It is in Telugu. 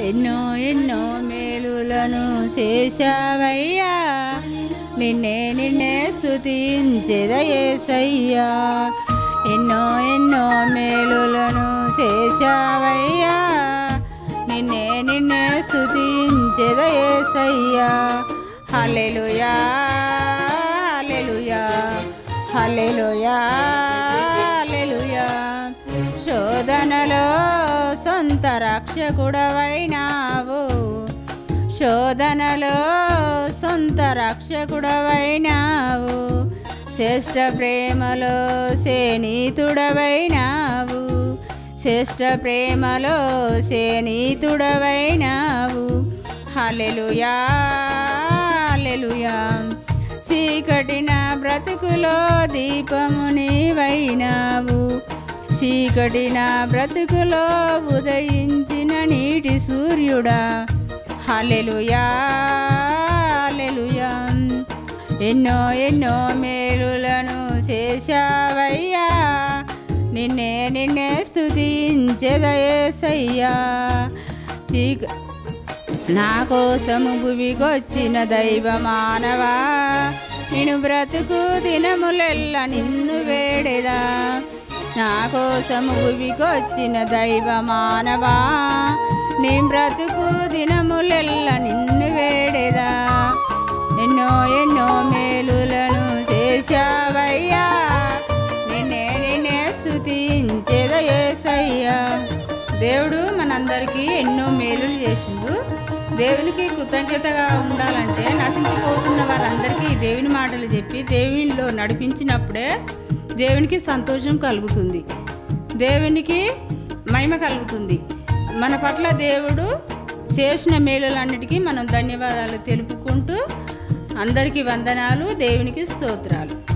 ఎన్నో ఎన్నో మేలులను చేశావయ్యా. నిన్నే నిన్నే స్థుతించెదయేసయ్యా ఎన్నో ఎన్నో మేలులను చేశావయ్యా. నిన్నే నిన్నే స్థుతించెదయేసయ్యా హలెలుయా హలెలుయా హలెలుయా హలెలుయా శోధనలో సొంత రక్షకుడవైనావు శోధనలో సొంత రక్షకుడవైనావు శ్రేష్ట ప్రేమలో సేనీతుడవైనావు శ్రేష్ట ప్రేమలో సేనీతుడవైనావు హల్లెలూయా హల్లెలూయా. చీకటిన బ్రతుకులో దీపము నీవైనావు. చీకటిన బ్రతుకులో ఉదయించిన నీటి సూర్యుడా. హల్లెలూయా ఎన్నో ఎన్నో మేలులను చేశావయ్యా. నిన్నే నిన్నే స్థుతించెదయేసయ్యా చీక నా కోసము భువికొచ్చిన దైవ మానవా నేను బ్రతుకు దినములెల్ల నిన్ను వేడెదా. నా కోసము భువికొచ్చిన దైవ మానవా నీ బ్రతుకు దినములెల్ల నిన్ను వేడేదా. ఎన్నో ఎన్నో మేలులను చేశావయ్యా నిన్నే నిన్నే స్థుతించేదయేసయ్యా దేవుడు మనందరికీ ఎన్నో మేలులు చేసిండు. దేవునికి కృతజ్ఞతగా ఉండాలంటే నశించిపోతున్న వారందరికీ ఈ దేవుని మాటలు చెప్పి దేవునిలో నడిపించినప్పుడే దేవునికి సంతోషం కలుగుతుంది. దేవునికి మహిమ కలుగుతుంది. మన పట్ల దేవుడు చేసిన మేలులన్నిటికీ మనం ధన్యవాదాలు తెలుపుకుంటూ అందరికీ వందనాలు దేవునికి స్తోత్రాలు.